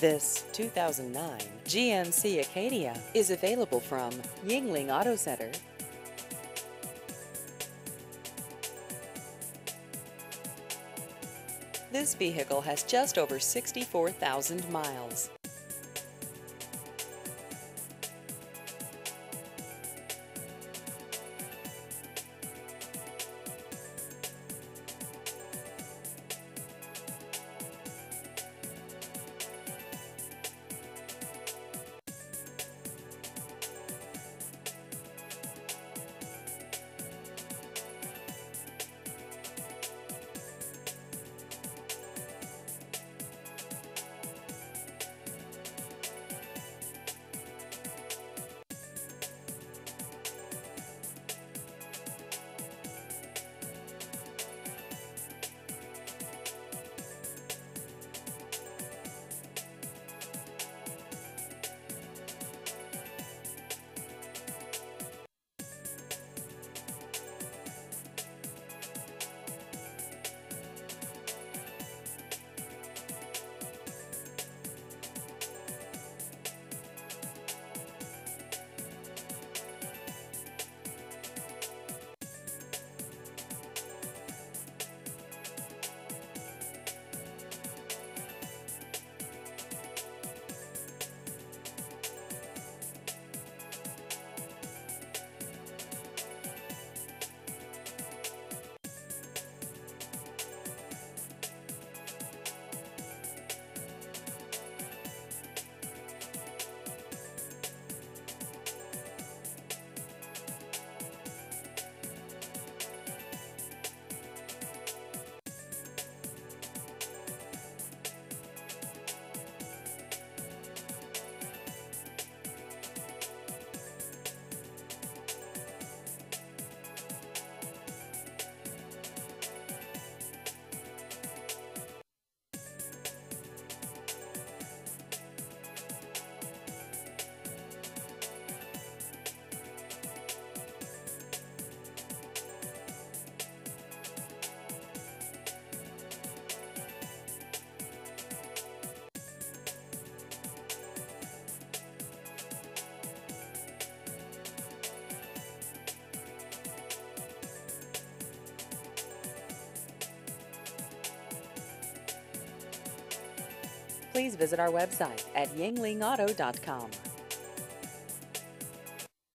This 2009 GMC Acadia is available from Yingling Auto Center. This vehicle has just over 64,000 miles. Please visit our website at yinglingauto.com.